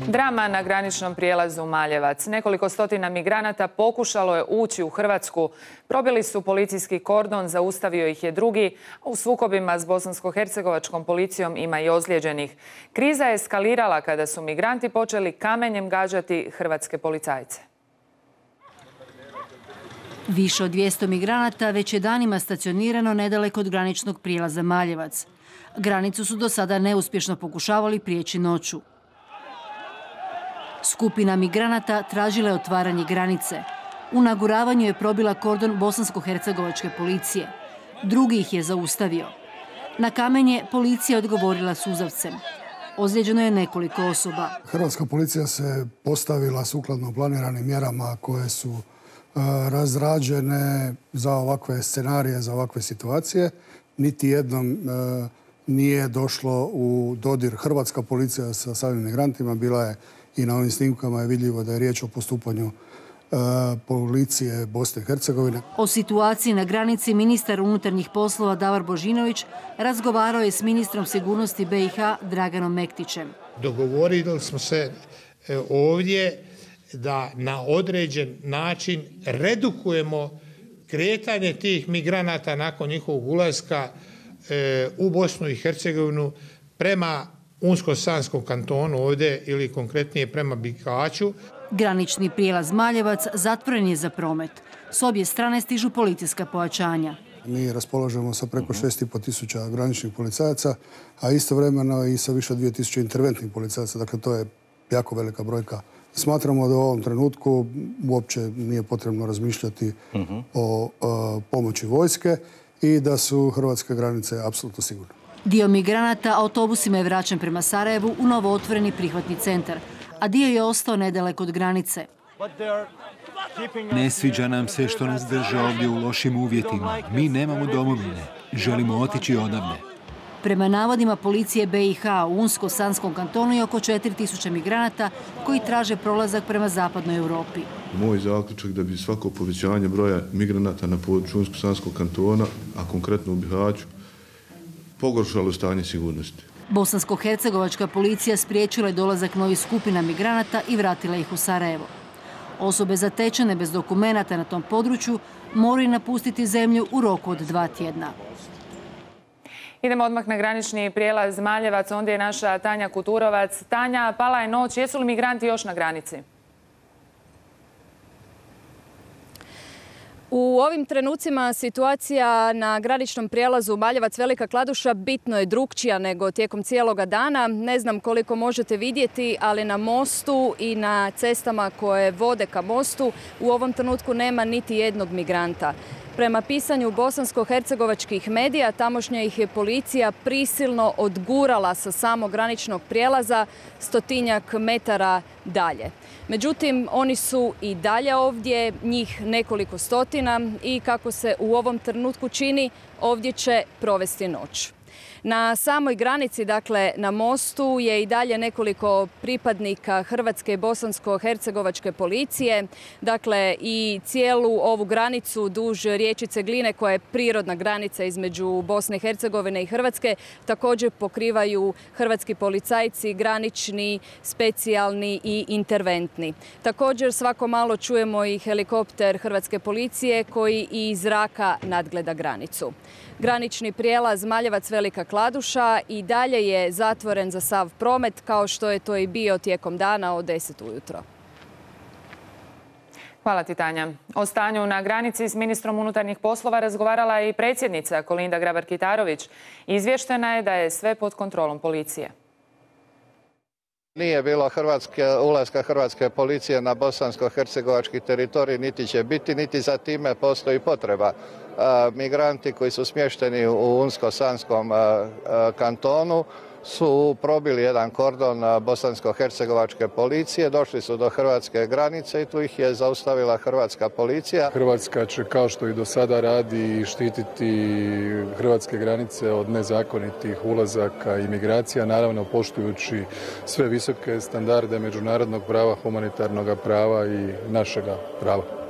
Drama na graničnom prijelazu Maljevac. Nekoliko stotina migranata pokušalo je ući u Hrvatsku. Probili su policijski kordon, zaustavio ih je drugi. U sukobima s bosansko-hercegovačkom policijom ima i ozlijeđenih. Kriza je eskalirala kada su migranti počeli kamenjem gađati hrvatske policajce. Više od 200 migranata već je danima stacionirano nedaleko od graničnog prijelaza Maljevac. Granicu su do sada neuspješno pokušavali prijeći noću. Skupina migranata tražila je otvaranje granice. U naguravanju je probila kordon bosansko-hercegovačke policije. Drugi ih je zaustavio. Na kamenje policija odgovorila suzavcem. Ozlijeđeno je nekoliko osoba. Hrvatska policija se postavila sukladno planiranim mjerama koje su e, razrađene za ovakve scenarije, za ovakve situacije. Niti jednom e, nije došlo u dodir Hrvatska policija sa samim migrantima. Bila je i na ovim snimkama je vidljivo da je riječ o postupanju e, policije Bosne i Hercegovine. O situaciji na granici ministar unutarnjih poslova Davor Božinović razgovarao je s ministrom sigurnosti BiH Draganom Mektićem. Dogovorili smo se e, ovdje da na određen način redukujemo kretanje tih migranata nakon njihovog ulaska e, u Bosnu i Hercegovinu prema Unsko-Sanskom kantonu ovdje ili konkretnije prema Bikaču. Granični prijelaz Maljevac zatvoren je za promet. S obje strane stižu policijska pojačanja. Mi raspolažemo sa preko 6,5 tisuća graničnih policajaca, a istovremeno i sa više od 2000 interventnih policajaca. Dakle, to je jako velika brojka. Smatramo da u ovom trenutku uopće nije potrebno razmišljati o, o pomoći vojske i da su hrvatske granice apsolutno sigurne. Dio migranata autobusima je vraćen prema Sarajevu u novo otvoreni prihvatni centar, a dio je ostao nedaleko od granice. Ne sviđa nam se što nas drže ovdje u lošim uvjetima. Mi nemamo domovine. Želimo otići odavde. Prema navodima policije BiH u Unsko-Sanskom kantonu je oko 4000 migranata koji traže prolazak prema zapadnoj Europi. Moj zaključak da bi svako povećanje broja migranata na području Unsko-Sanskog kantona, a konkretno u Bihaću, pogoršalo stanje sigurnosti. Bosansko-hercegovačka policija spriječila je dolazak novih skupina migranata i vratila ih u Sarajevo. Osobe zatečene bez dokumenata na tom području moraju napustiti zemlju u roku od dva tjedna. Idemo odmah na granični prijelaz Maljevac, ondje je naša Tanja Kuturovac. Tanja, pala je noć, jesu li migranti još na granici? U ovim trenucima situacija na graničnom prijelazu Maljevac Velika Kladuša bitno je drugčija nego tijekom cijeloga dana. Ne znam koliko možete vidjeti, ali na mostu i na cestama koje vode ka mostu u ovom trenutku nema niti jednog migranta. Prema pisanju bosansko-hercegovačkih medija, tamošnja ih je policija prisilno odgurala sa samog graničnog prijelaza stotinjak metara dalje. Međutim, oni su i dalje ovdje, njih nekoliko stotina i kako se u ovom trenutku čini, ovdje će provesti noć. Na samoj granici, dakle na mostu, je i dalje nekoliko pripadnika Hrvatske i Bosansko-Hercegovačke policije. Dakle, i cijelu ovu granicu duž riječice Gline, koja je prirodna granica između Bosne i Hercegovine i Hrvatske, također pokrivaju hrvatski policajci, granični, specijalni i interventni. Također svako malo čujemo i helikopter Hrvatske policije koji i zraka nadgleda granicu. Granični prijelaz Maljevac Velika Kladuša i dalje je zatvoren za sav promet kao što je to i bio tijekom dana od 10 ujutro. Hvala ti, Tanja. O stanju na granici s ministrom unutarnjih poslova razgovarala i predsjednica Kolinda Grabar-Kitarović. Izvještena je da je sve pod kontrolom policije. Nije bilo hrvatske, ulaska hrvatske policije na bosansko-hercegovački teritorij, niti će biti, niti za time postoji potreba. Migranti koji su smješteni u Unsko-Sanskom kantonu su probili jedan kordon bosansko-hercegovačke policije, došli su do hrvatske granice i tu ih je zaustavila hrvatska policija. Hrvatska će kao što i do sada radi štititi hrvatske granice od nezakonitih ulazaka i migracija, naravno poštujući sve visoke standarde međunarodnog prava, humanitarnog prava i našega prava.